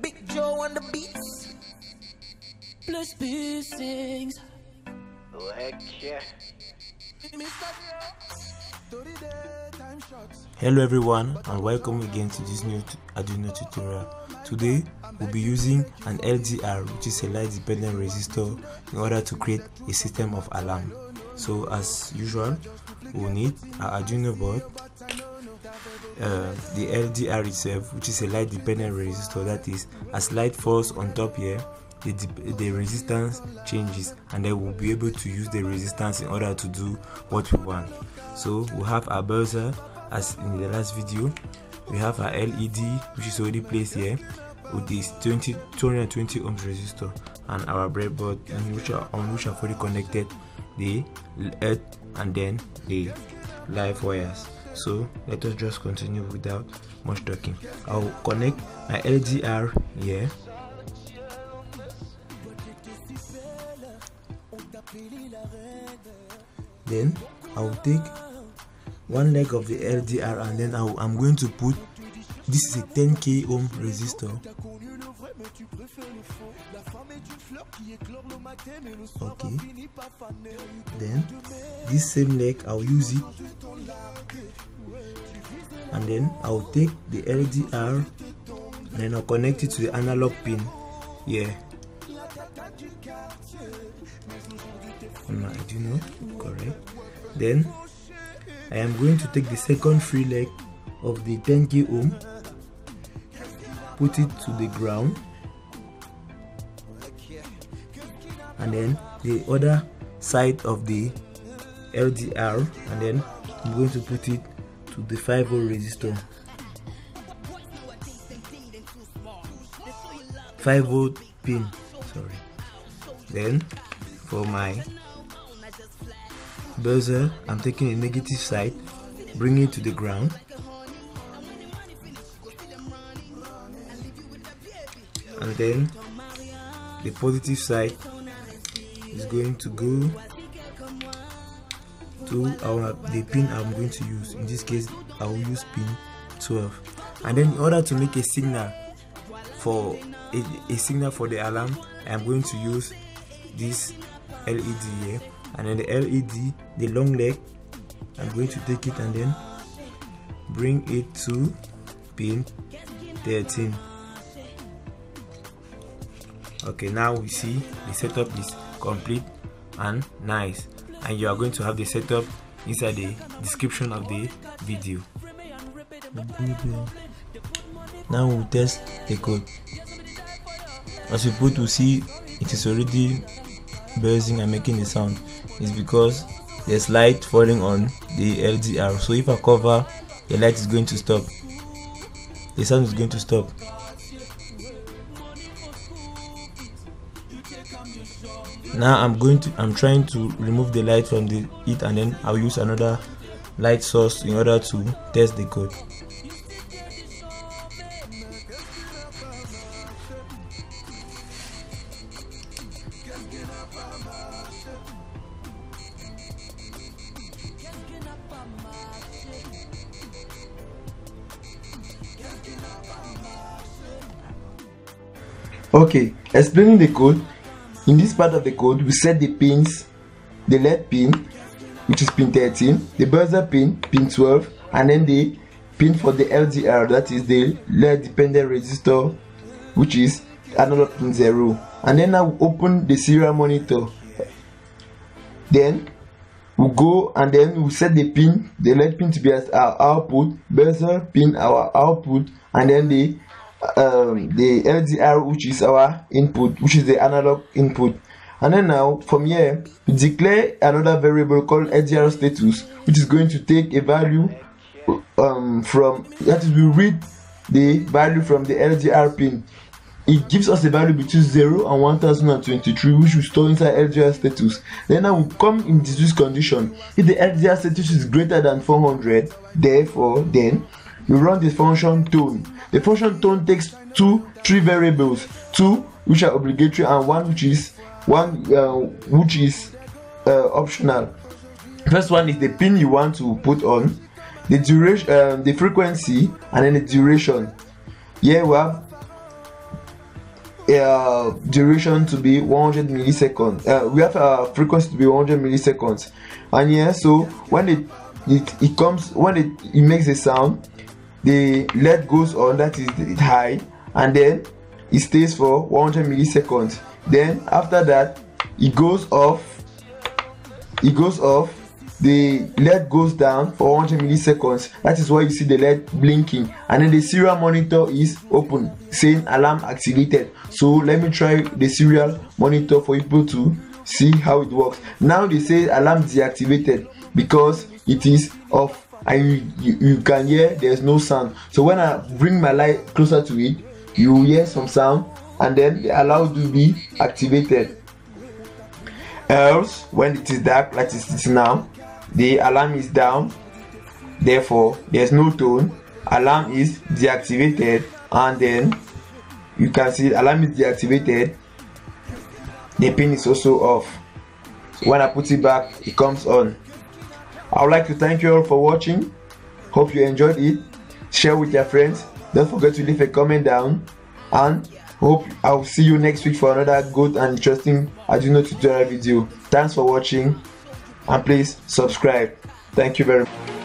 Big Joe on the beats. Plus piercings. Hello everyone and welcome again to this new Arduino tutorial. Today we'll be using an LDR which is a light dependent resistor in order to create a system of alarm. So as usual we'll need our Arduino board, uh, the LDR itself which is a light dependent resistor. That is as light falls on top here the, the resistance changes and then we'll be able to use the resistance in order to do what we want. So we have our buzzer as in the last video we have our led which is already placed here with this 20 220 ohms resistor and our breadboard which are on which i've already connected the earth and then the live wires. So let us just continue without much talking. I'll connect my ldr here. Then I will take one leg of the LDR and then I am going to put this is a 10k ohm resistor okay then this same leg I'll use it. And then I'll take the LDR and then I'll connect it to the analog pin. Here on my Arduino correct. Then I am going to take the second free leg of the 10k ohm put it to the ground and then the other side of the LDR and then I'm going to put it to the 5 volt resistor. 5 volt pin sorry. Then for my buzzer I'm taking a negative side bring it to the ground. And then the positive side is going to go to our the pin I'm going to use. In this case I will use pin 12 and then in order to make a signal for a, a signal for the alarm I am going to use this LED here. And then the LED the long leg I'm going to take it and then bring it to pin 13 okay now we see the setup is complete and nice. And you are going to have the setup inside the description of the video. Now we'll test the code. As you put to see it is already buzzing and making a sound. Is because there's light falling on the LDR so if I cover the light is going to stop. The sound is going to stop now I'm going to I'm trying to remove the light from the it and then I'll use another light source in order to test the code Okay, explaining the code. In this part of the code, we set the pins, the LED pin, which is pin 13, the buzzer pin, pin 12, and then the pin for the LDR, that is the LED dependent resistor, which is analog pin 0. And then I will open the serial monitor. Then we we'll go and then we set the pin, the LED pin to be as our output, buzzer pin our output, and then the um, the LDR which is our input which is the analog input. And then now from here we declare another variable called LDR status which is going to take a value um, from that is we read the value from the LDR pin. It gives us a value between 0 and 1023 which we store inside LDR status. Then now we come in this condition. If the LDR status is greater than 400 therefore then we run the function tone. The function tone takes two three variables. Two which are obligatory and one which is one uh, which is uh, optional. First one is the pin you want to put on the duration um, the frequency and then the duration. Here we have uh, duration to be 100 milliseconds. Uh, we have a frequency to be 100 milliseconds. And yeah so when it it, it comes when it, it makes a sound the led goes on that is high and then it stays for 100 milliseconds. Then after that it goes off it goes off the led goes down for 100 milliseconds. That is why you see the led blinking. And then the serial monitor is open saying alarm activated. So let me try the serial monitor for people to see how it works. Now they say alarm deactivated because it is off and you, you, you can hear there's no sound. So when i bring my light closer to it you hear some sound and then the alarm will be activated. Else when it is dark like it is now the alarm is down. Therefore there's no tone. Alarm is deactivated and then you can see alarm is deactivated. The pin is also off. When i put it back it comes on i would like to thank you all for watching. Hope you enjoyed it. Share with your friends. Don't forget to leave a comment down. And hope i'll see you next week for another good and interesting arduino tutorial video. Thanks for watching. And please subscribe. Thank you very much